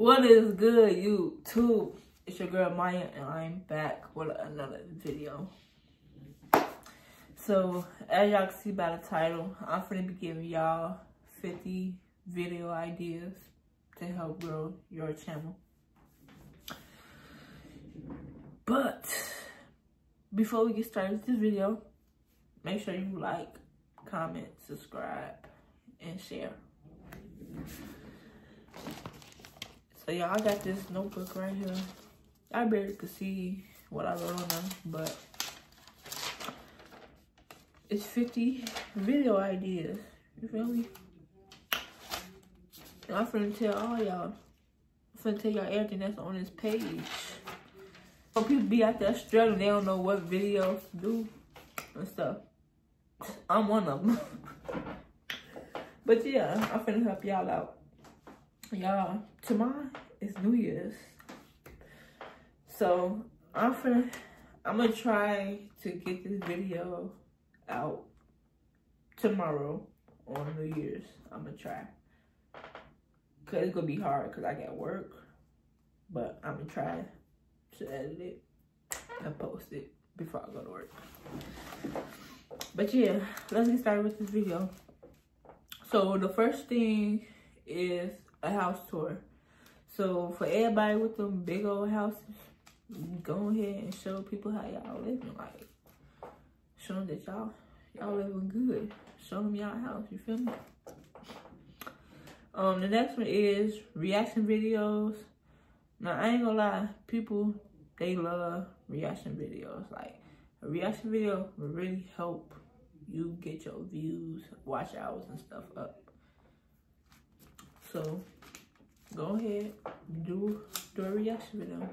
What is good, YouTube? It's your girl Mya, and I'm back with another video. So, as y'all can see by the title, I'm gonna be giving y'all 50 video ideas to help grow your channel. But, before we get started with this video, make sure you like, comment, subscribe, and share. So y'all, I got this notebook right here. I barely could see what I wrote on them, but it's 50 video ideas. You feel me? And I'm finna tell all y'all. I'm finna tell y'all everything that's on this page. Some people be out there struggling, they don't know what videos to do and stuff. I'm one of them. but yeah, I'm finna help y'all out y'all. Tomorrow is new year's. So i'm gonna i'm gonna try to get this video out tomorrow on new year's. I'm gonna try. Because it's gonna be hard because i got work but i'm gonna try to edit it and post it before i go to work. But yeah let's get started with this video. So the first thing is a house tour. So for everybody with them big old houses, go ahead and show people how y'all living. Like, show them that y'all y'all living good. Show them y'all house. You feel me? Um, the next one is reaction videos. Now I ain't gonna lie, people they love reaction videos. Like a reaction video will really help you get your views, watch hours and stuff up. So go ahead, do, do a reaction video.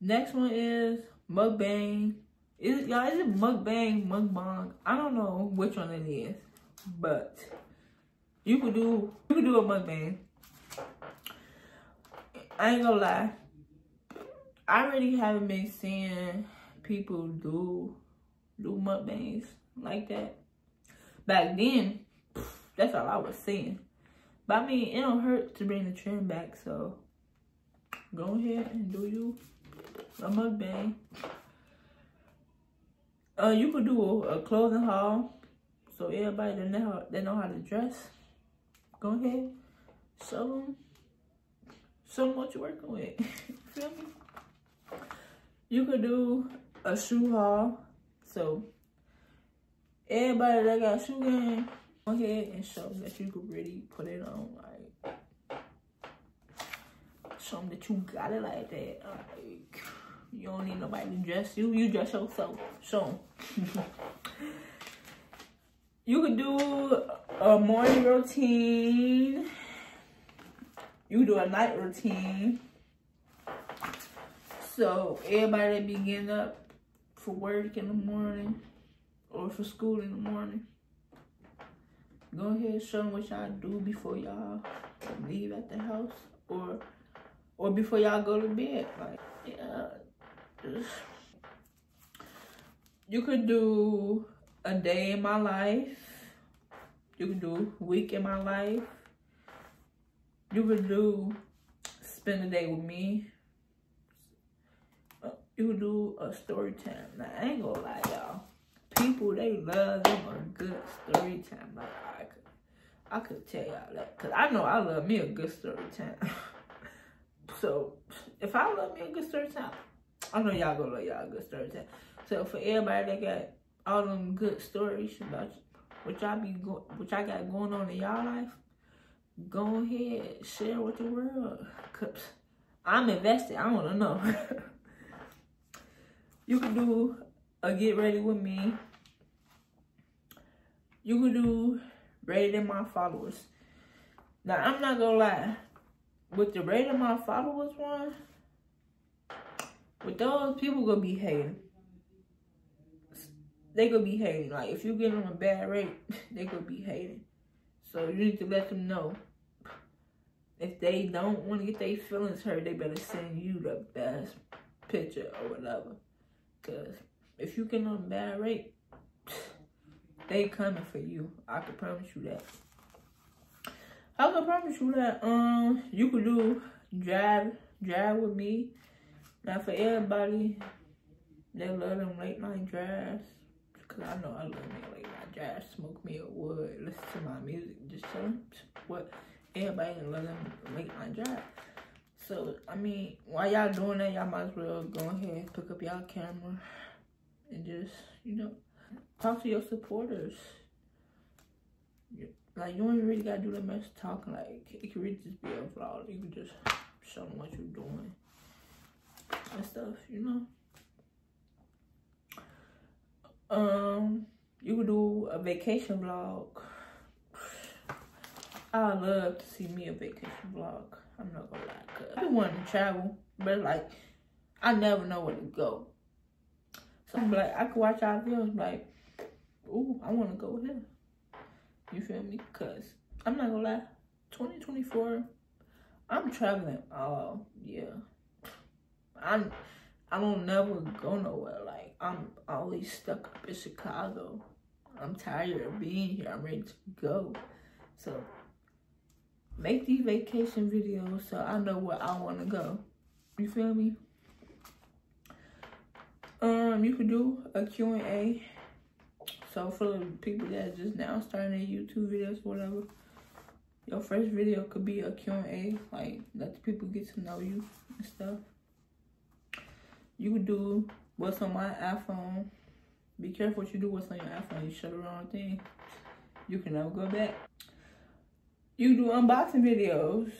Next one is mukbang. Is y'all, is it mukbang, mukbang? I don't know which one it is, but you could do, you could do a mukbang. I ain't gonna lie. I really haven't been seeing people do, do mukbangs like that. Back then, that's all I was seeing. But I mean, it don't hurt to bring the trend back, so go ahead and do you a mukbang. Uh, you could do a, a clothing haul, so everybody that know they know how to dress. Go ahead, show them, show them what you're working with. Feel me? You could do a shoe haul, so everybody that got shoe game go ahead and show them that you could really put it on like show them that you got it like that like you don't need nobody to dress you you dress yourself. Show you could do a morning routine. You do a night routine. So everybody that be getting up for work in the morning or for school in the morning go ahead show them what y'all do before y'all leave at the house or or before y'all go to bed like yeah just you could do a day in my life you could do week in my life you could do spend a day with me uh, you could do a story time now i ain't gonna lie y'all people they love them a good story time. Like I could, tell y'all that because I know I love me a good story time. so if I love me a good story time, I know y'all gonna love y'all a good story time. So for everybody that got all them good stories about what y'all be going, what y'all got going on in y'all life, go ahead share with the world. Cause I'm invested. I wanna know. you can do a get ready with me. You can do ready than my followers. Now, I'm not gonna lie. With the rate of my followers one, with those, people gonna be hating. They gonna be hating. Like, if you give them a bad rate, they gonna be hating. So, you need to let them know. If they don't want to get their feelings hurt, they better send you the best picture or whatever. Because if you get on a bad rate, they coming for you. I can promise you that. I can promise you that um you could do drive drive with me. Now for everybody they love them late night drives. Cause I know I love me late night drives, smoke me a wood, listen to my music, just tell what everybody love them late night drive. So I mean, while y'all doing that, y'all might as well go ahead pick up y'all camera and just you know talk to your supporters. Like you ain't really gotta do that much talking. Like it could really just be a vlog. You can just show them what you're doing and stuff, you know. Um, you could do a vacation vlog. I love to see me a vacation vlog. I'm not gonna lie, cause I want to travel, but like I never know where to go. So I'm like, I could watch our videos, like, ooh, I want to go here. You feel me? Cause I'm not gonna lie, 2024, I'm traveling. Oh yeah, I'm. I don't never go nowhere. Like I'm always stuck up in Chicago. I'm tired of being here. I'm ready to go. So make these vacation videos so I know where I want to go. You feel me? Um, you could do a Q&A. So for the people that just now starting their YouTube videos, whatever, your first video could be a Q&A, like let the people get to know you and stuff. You could do what's on my iPhone. Be careful what you do what's on your iPhone. You shut the wrong thing. You can never go back. You do unboxing videos.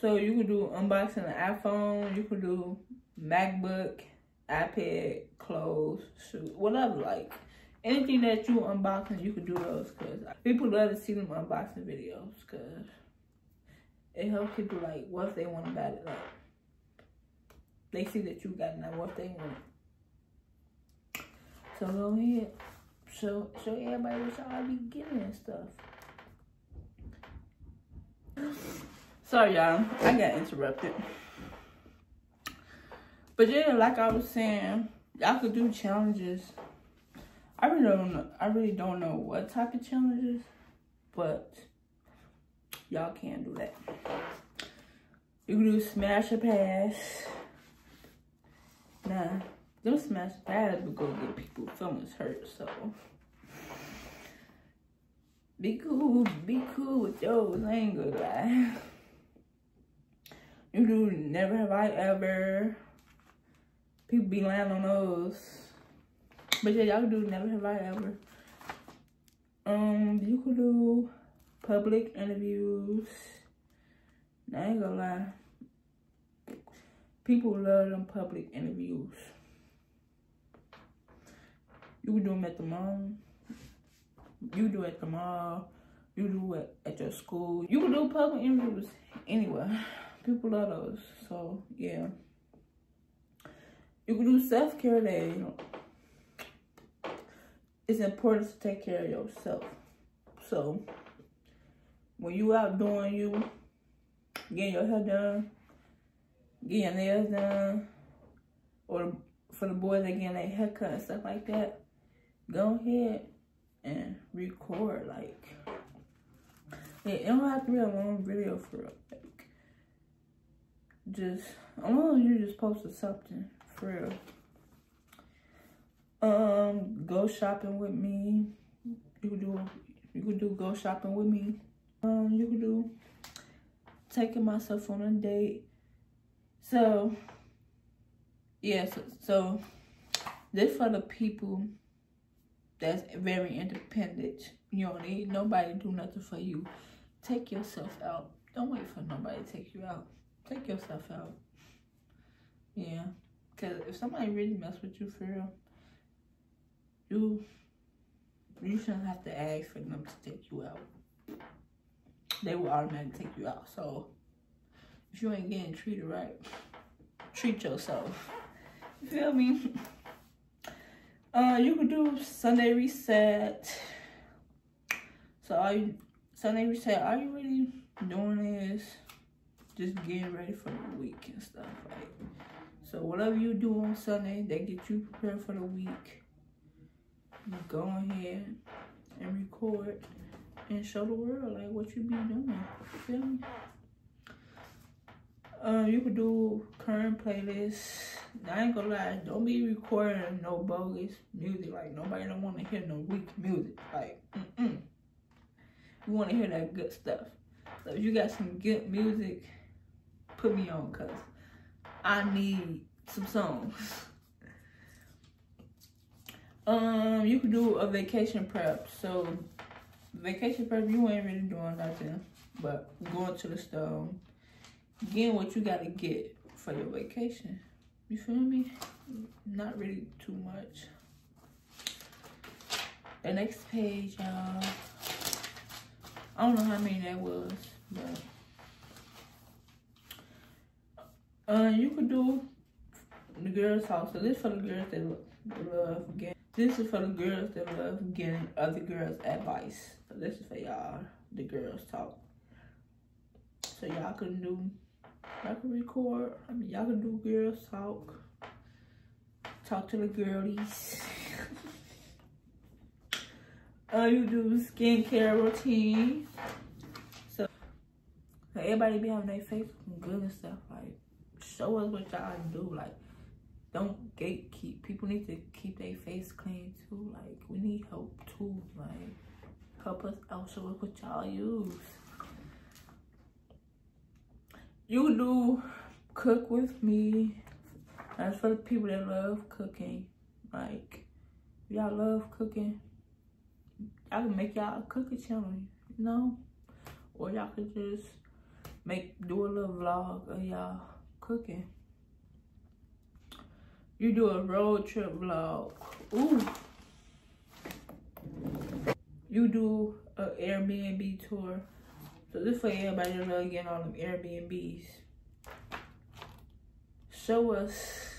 So you could do unboxing an iPhone. You could do MacBook, iPad, shoes, whatever. Like anything that you unboxing, you could do those. Cause people love to see them unboxing videos. Cause it helps people like what they want buy it. Like they see that you got now what they want. So go ahead. Show show everybody what y'all be getting and stuff. Sorry y'all, I got interrupted. But yeah, like I was saying, y'all could do challenges. I really don't know, I really don't know what type of challenges, but y'all can do that. You can do smash or pass. Nah, them smash pads would go get people feelings hurt, so. Be cool, be cool with those, I ain't gonna lie. You do never have I ever. People be lying on those. But yeah, y'all do never have I ever. Um, you could do public interviews. I ain't gonna lie. People love them public interviews. You can do them at the mall. You do at the mall. You do it at your school. You can do public interviews anywhere. People love those. So, yeah. You can do self-care day. You know. It's important to take care of yourself. So, when you out doing you, getting your hair done, getting your nails done, or for the boys that getting their haircut and stuff like that, go ahead and record. Like, yeah, it don't have to be a long video for like, just, as long as you just posted something for real. Um, go shopping with me. You could do, you could do go shopping with me. Um, you could do taking myself on a date. So, yeah, so, so this for the people that's very independent. You don't need nobody to do nothing for you. Take yourself out. Don't wait for nobody to take you out. Take yourself out. Yeah. Because if somebody really mess with you for real, you, you shouldn't have to ask for them to take you out. They will automatically take you out. So, if you ain't getting treated right, treat yourself. You feel me? Uh, you could do Sunday reset. So are you Sunday reset? Are you really doing this? just getting ready for the week and stuff like. So whatever you do on Sunday that get you prepared for the week, You go ahead and record and show the world like what you be doing. You feel me? Um, you could do current playlists. I ain't gonna lie, don't be recording no bogus music. Like nobody don't want to hear no weak music. Like, mm mm. You want to hear that good stuff. So if you got some good music, put me on, cause I need some songs. Um, you could do a vacation prep. So vacation prep, you ain't really doing nothing, but going to the store getting what you gotta get for your vacation. You feel me? Not really too much. The next page, y'all. I don't know how many that was, but uh, you could do the girls' house. So this for the girls that love getting. This is for the girls that love getting other girls' advice. So this is for y'all, the girls talk. So y'all can do Y'all can record. I mean, y'all can do girls talk. Talk to the girlies. uh, you do skincare routine. So, everybody be having their face good and stuff. Like, show us what y'all do. Like, don't gatekeep. People need to keep their face clean too. Like, we need help too. Like, help us out. Show us what y'all use you do cook with me. That's for the people that love cooking. Like, y'all love cooking, I can make y'all a cooking channel, you know? Or y'all could just make, do a little vlog of y'all cooking. You do a road trip vlog. Ooh. You do an Airbnb tour. So this for everybody that love getting on them Airbnbs. Show us,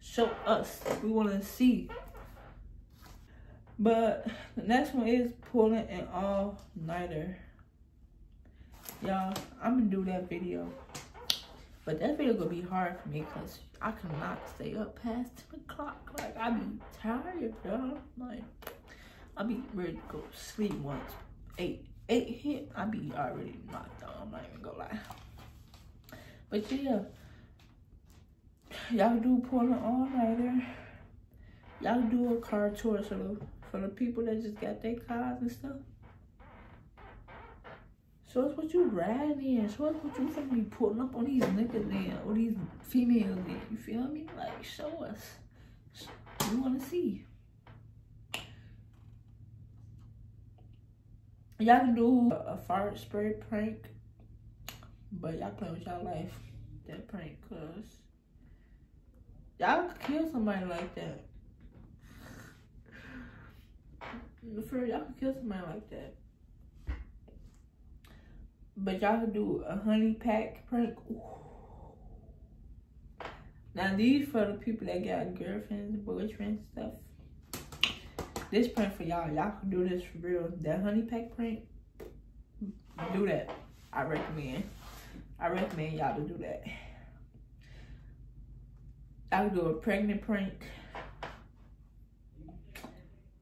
show us. We want to see. But the next one is pulling an all-nighter. Y'all, I'm going to do that video. But that video to be hard for me because I cannot stay up past 10 o'clock. Like, I be tired, y'all. Like, I be ready to go sleep once 8 eight hit, I be already knocked out. I'm not even gonna lie. But yeah, y'all do pull an all-nighter. Y'all do a car tour the, for the people that just got their cars and stuff. Show us what you riding in. Show us what you finna be pulling up on these niggas in or these females. You feel me? Like, show us. We wanna see. Y'all can do a, a fart spray prank, but y'all play with y'all life. That prank, cause y'all could kill somebody like that. For y'all could kill somebody like that. But y'all could do a honey pack prank. Ooh. Now these for the people that got girlfriends, boyfriends, stuff this prank for y'all. Y'all can do this for real. That honey pack prank, do that. I recommend. I recommend y'all to do that. I can do a pregnant prank.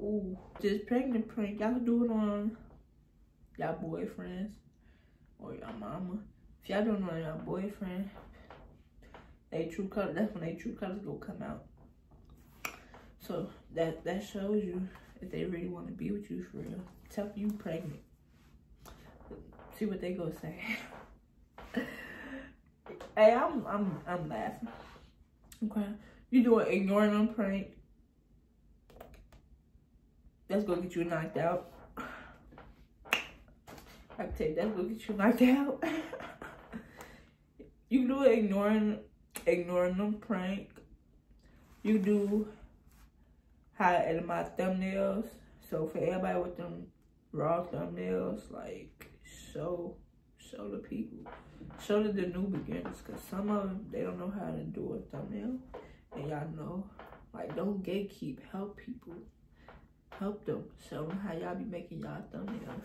Ooh, this pregnant prank. Y'all can do it on y'all boyfriends or y'all mama. If y'all doing it on y'all boyfriend, they true color. That's when they true colors gonna come out. So that that shows you if they really want to be with you for real. Tell you pregnant. See what they gonna say. hey, I'm I'm I'm laughing. Okay. You do an ignoring them prank. That's gonna get you knocked out. I tell you, that's gonna you like out. you do ignoring ignoring them prank. You do how I edit my thumbnails. So for everybody with them raw thumbnails, like show show the people, show the, the new beginners, cause some of them they don't know how to do a thumbnail, and y'all know, like don't gatekeep, help people, help them, show them how y'all be making y'all thumbnails.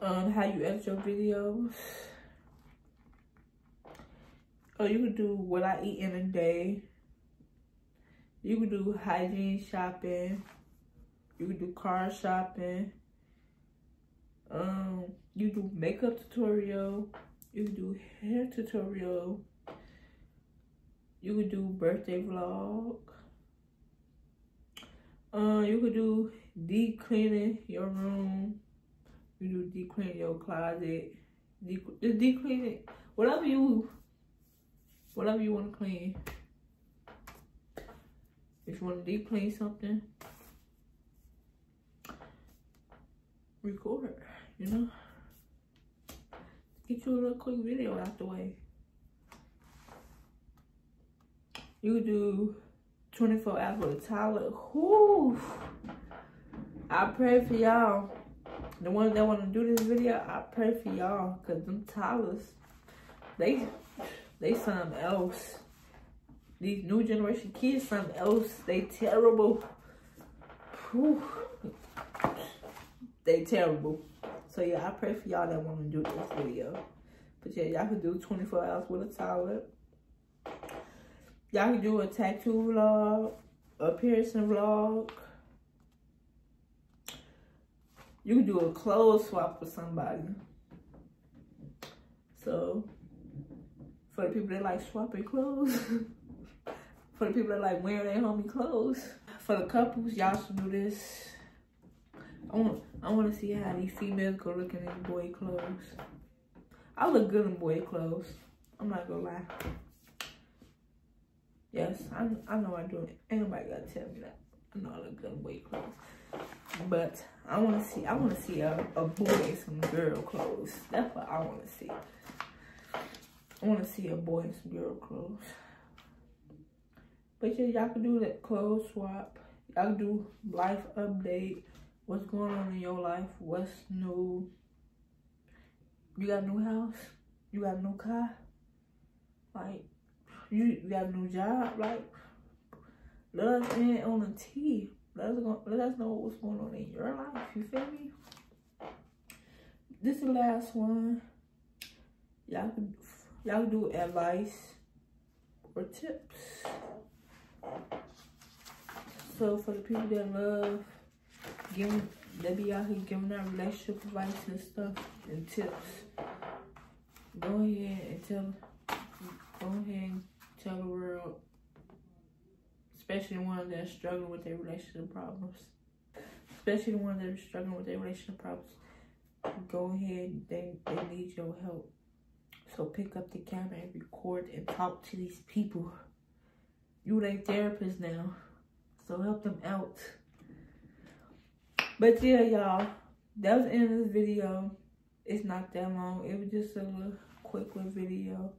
Um, how you edit your videos. Or you can do what I eat in a day you can do hygiene shopping. You can do car shopping. Um, you do makeup tutorial. You can do hair tutorial. You could do birthday vlog. Uh, you could do deep cleaning your room. You do deep cleaning your closet. Deep, just deep cleaning whatever you whatever you want to clean. If you want to deep clean something, record, you know? Get you a little quick video out the way. You do 24 hours with a. Whoo! I pray for y'all. The ones that want to do this video, I pray for y'all. Because them toilets, they, they something else. These new generation kids, something else. They terrible. Whew. They terrible. So yeah, I pray for y'all that want to do this video. But yeah, y'all can do 24 hours with a toilet. Y'all can do a tattoo vlog, a piercing vlog. You can do a clothes swap with somebody. So, for the people that like swapping clothes, for the people that like wearing their homie clothes, for the couples, y'all should do this. I want, I want to see how these females go look in boy clothes. I look good in boy clothes. I'm not gonna lie. Yes, I, I know I do it. Ain't nobody gotta tell me that. I know I look good in boy clothes. But I wanna see I wanna see a, a boy in some girl clothes. That's what I wanna see. I wanna see a boy in some girl clothes. But yeah, y'all can do that clothes swap. Y'all can do life update. What's going on in your life? What's new? You got a new house? You got a new car? Like you, got a new job, like love in on the tea. Let us go, let us know what's going on in your life. You feel me? This is the last one. Y'all y'all do advice or tips. So for the people that love giving they be out here giving out relationship advice and stuff and tips. Go ahead and tell go ahead and tell the world, especially the ones that are struggling with their relationship problems, especially the ones that are struggling with their relationship problems, go ahead, they, they need your help. So pick up the camera and record and talk to these people. You their therapist now, so help them out. But yeah, y'all, that was the end of this video. It's not that long. It was just a little quick little video.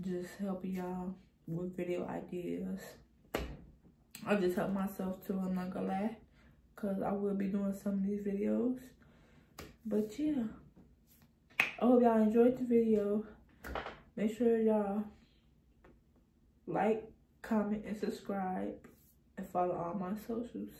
Just helping y'all with video ideas. I just help myself too, I'm not gonna lie. Cause I will be doing some of these videos. But yeah. I hope y'all enjoyed the video. Make sure y'all like, comment, and subscribe. And follow all my socials.